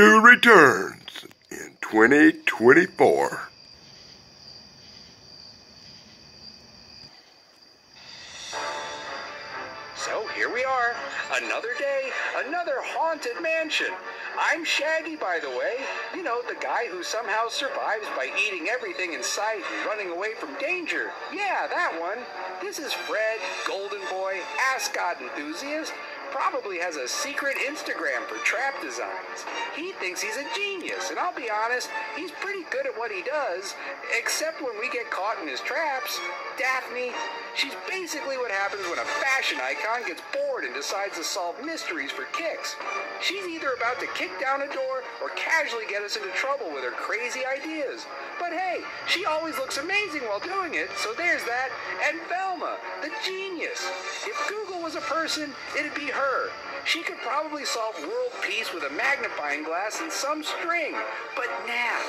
Returns in 2024. So here we are, another day, another haunted mansion. I'm Shaggy, by the way. You know, the guy who somehow survives by eating everything in sight and running away from danger. Yeah, that one. This is Fred, Golden Boy, ascot enthusiast. Probably has a secret Instagram for trap designs. He thinks he's a genius, and I'll be honest, he's pretty good at what he does, except when we get caught in his traps. Daphne, she's basically what happens when a fashion icon gets bored and decides to solve mysteries for kicks. She's either about to kick down a door or casually get us into trouble with her crazy ideas. But hey, she always looks amazing while doing it, so there's that. And Velma, the genius. If Google was a person, it'd be her. She could probably solve world peace with a magnifying glass and some string. But now,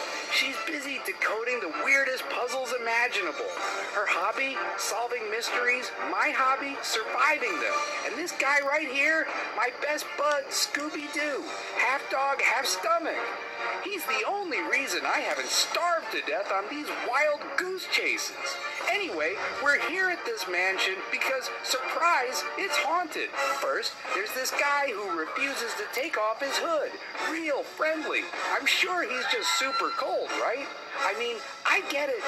she's busy decoding the weirdest puzzles imaginable. Her hobby, solving mysteries. My hobby, surviving them. And this guy right here, my best bud, Scooby Doo. Half dog, half stomach. He's the only reason I haven't starved to death on these wild goose chases. Anyway, we're here at this mansion because, surprise, it's haunted. First, there's this guy who refuses to take off his hood. Real friendly. I'm sure he's just super cold, right? I mean, I get it.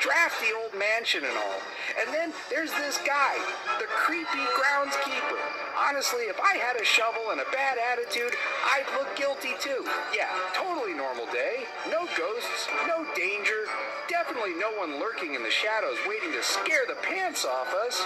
Drafty old mansion and all. And then there's this guy, the creepy groundskeeper. Honestly, if I had a shovel and a bad attitude, I'd look guilty too. Yeah, totally normal day. No ghosts, no danger. Definitely no one lurking in the shadows waiting to scare the pants off us.